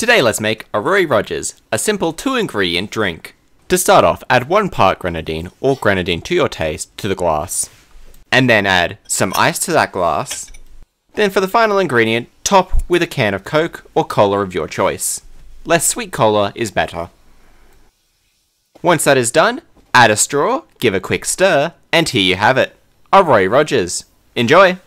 Today let's make a Roy Rogers, a simple two ingredient drink. To start off, add 1 part grenadine or grenadine to your taste to the glass. And then add some ice to that glass. Then for the final ingredient, top with a can of Coke or cola of your choice. Less sweet cola is better. Once that is done, add a straw, give a quick stir, and here you have it. A Roy Rogers. Enjoy!